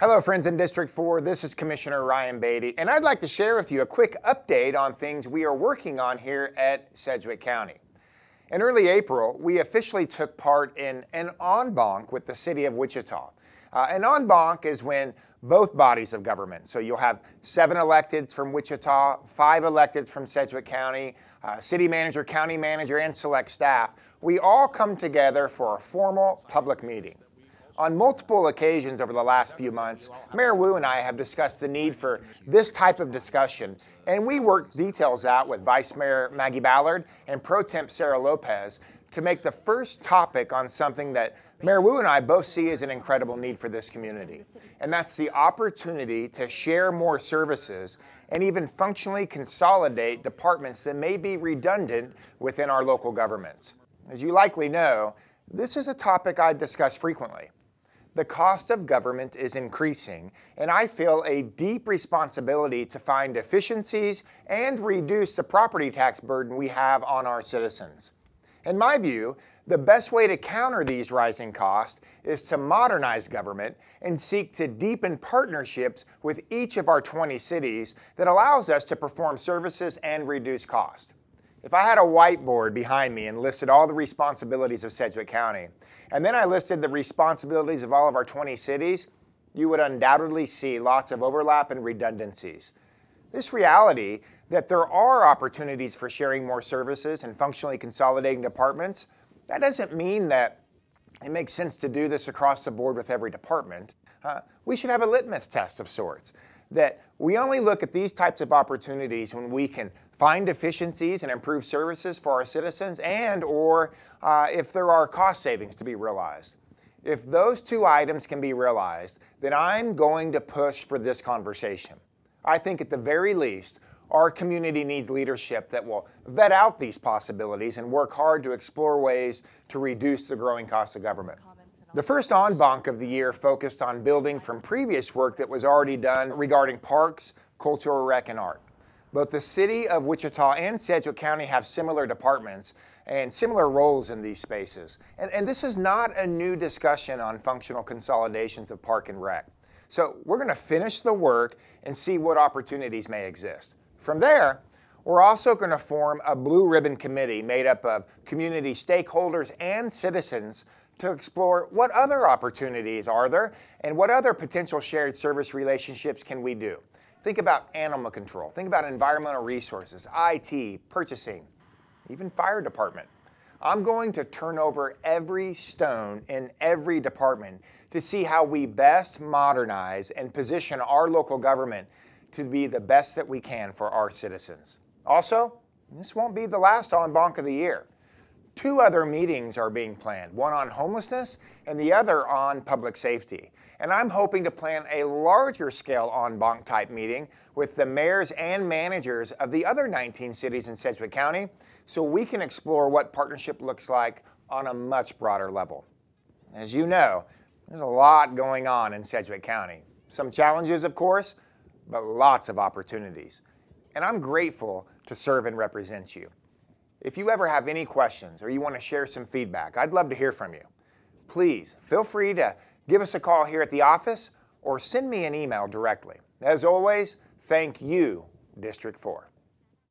Hello, friends in District 4. This is Commissioner Ryan Baty, and I'd like to share with you a quick update on things we are working on here at Sedgwick County. In early April, we officially took part in an en banc with the City of Wichita. Uh, an en banc is when both bodies of government, so you'll have seven electeds from Wichita, five electeds from Sedgwick County, uh, city manager, county manager, and select staff, we all come together for a formal public meeting. On multiple occasions over the last few months, Mayor Wu and I have discussed the need for this type of discussion, and we worked details out with Vice Mayor Maggie Ballard and Pro Tem Sarah Lopez to make the first topic on something that Mayor Wu and I both see as an incredible need for this community. And that's the opportunity to share more services and even functionally consolidate departments that may be redundant within our local governments. As you likely know, this is a topic I discuss frequently. The cost of government is increasing, and I feel a deep responsibility to find efficiencies and reduce the property tax burden we have on our citizens. In my view, the best way to counter these rising costs is to modernize government and seek to deepen partnerships with each of our 20 cities that allows us to perform services and reduce cost. If I had a whiteboard behind me and listed all the responsibilities of Sedgwick County, and then I listed the responsibilities of all of our 20 cities, you would undoubtedly see lots of overlap and redundancies. This reality that there are opportunities for sharing more services and functionally consolidating departments, that doesn't mean that it makes sense to do this across the board with every department. Uh, we should have a litmus test of sorts that we only look at these types of opportunities when we can find efficiencies and improve services for our citizens and or uh, if there are cost savings to be realized. If those two items can be realized, then I'm going to push for this conversation. I think at the very least, our community needs leadership that will vet out these possibilities and work hard to explore ways to reduce the growing cost of government. The first en banc of the year focused on building from previous work that was already done regarding parks, cultural rec, and art. Both the city of Wichita and Sedgwick County have similar departments and similar roles in these spaces. And, and this is not a new discussion on functional consolidations of park and rec. So we're going to finish the work and see what opportunities may exist. From there, we're also going to form a blue ribbon committee made up of community stakeholders and citizens to explore what other opportunities are there and what other potential shared service relationships can we do. Think about animal control, think about environmental resources, IT, purchasing, even fire department. I'm going to turn over every stone in every department to see how we best modernize and position our local government to be the best that we can for our citizens. Also, this won't be the last en banc of the year. Two other meetings are being planned, one on homelessness and the other on public safety. And I'm hoping to plan a larger scale en banc type meeting with the mayors and managers of the other 19 cities in Sedgwick County so we can explore what partnership looks like on a much broader level. As you know, there's a lot going on in Sedgwick County. Some challenges, of course, but lots of opportunities. And I'm grateful to serve and represent you. If you ever have any questions or you want to share some feedback, I'd love to hear from you. Please feel free to give us a call here at the office or send me an email directly. As always, thank you, District 4.